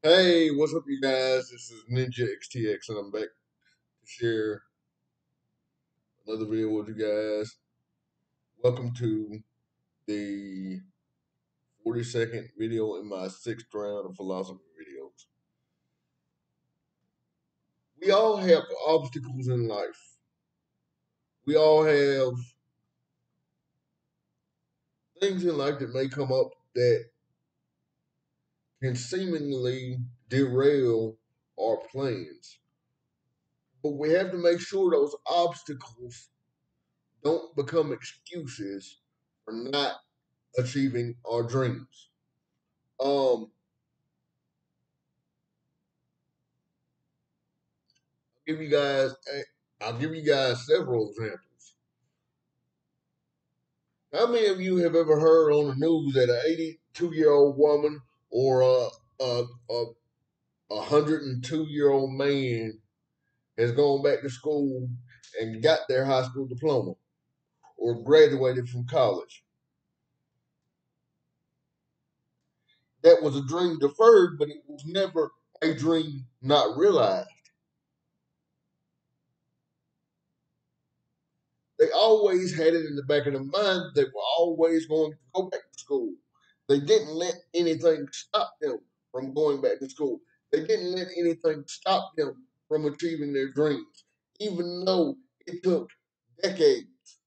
Hey, what's up, you guys? This is Ninja XTX, and I'm back to share another video with you guys. Welcome to the 42nd video in my sixth round of philosophy videos. We all have obstacles in life. We all have things in life that may come up that can seemingly derail our plans. But we have to make sure those obstacles don't become excuses for not achieving our dreams. Um, I'll give you guys, I'll give you guys several examples. How many of you have ever heard on the news that an 82 year old woman or a, a, a 102 year old man has gone back to school and got their high school diploma or graduated from college? That was a dream deferred, but it was never a dream not realized. They always had it in the back of their mind they were always going to go back to school. They didn't let anything stop them from going back to school. They didn't let anything stop them from achieving their dreams. Even though it took decades,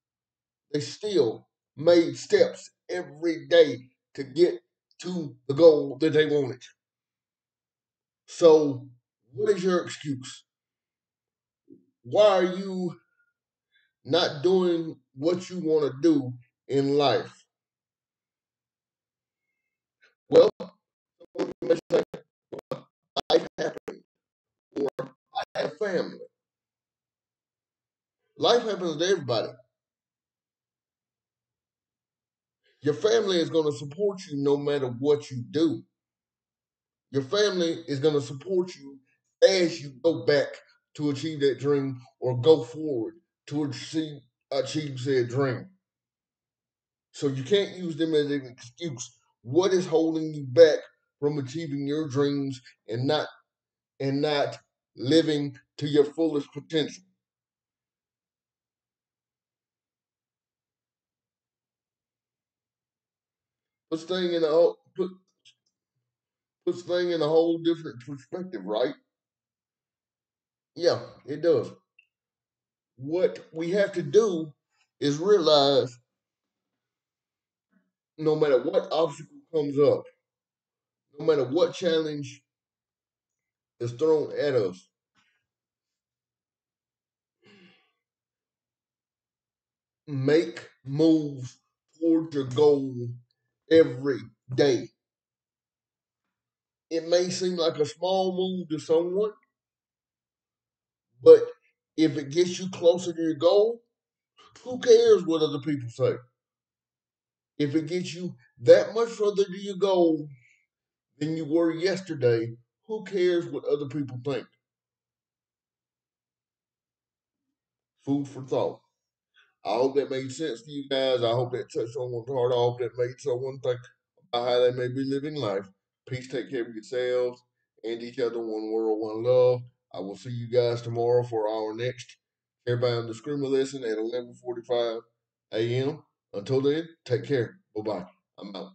they still made steps every day to get to the goal that they wanted. So, what is your excuse? Why are you not doing what you want to do in life? Well, life happened, or I have family. Life happens to everybody. Your family is going to support you no matter what you do. Your family is going to support you as you go back to achieve that dream or go forward to achieve, achieve said dream. So you can't use them as an excuse. What is holding you back from achieving your dreams and not and not living to your fullest potential? Puts thing in a whole put puts thing in a whole different perspective, right? Yeah, it does. What we have to do is realize no matter what obstacle comes up, no matter what challenge is thrown at us, make moves toward your goal every day. It may seem like a small move to someone, but if it gets you closer to your goal, who cares what other people say? If it gets you that much further to your goal than you were yesterday, who cares what other people think? Food for thought. I hope that made sense to you guys. I hope that touched someone's heart. I hope that made someone think about how they may be living life. Peace, take care of yourselves and each other. One world, one love. I will see you guys tomorrow for our next Carebound Discriminate lesson at 11:45 a.m. Until then, take care. Bye bye. I'm out.